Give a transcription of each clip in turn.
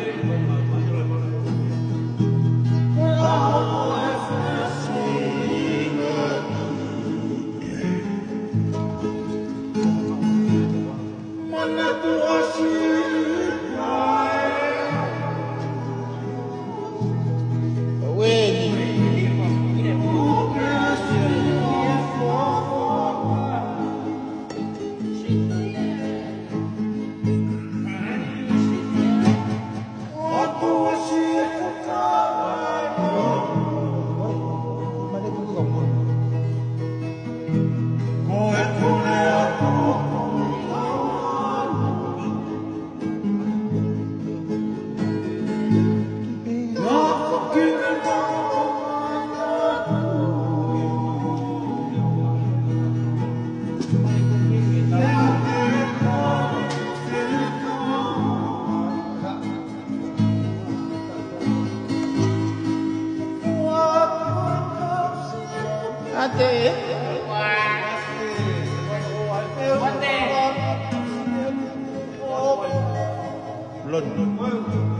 Amen. Ate. Lun. Iya.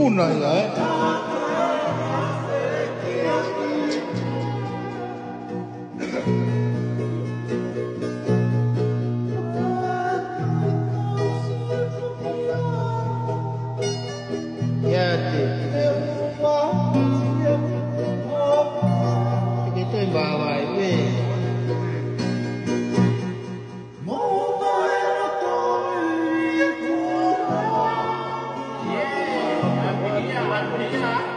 不能来好。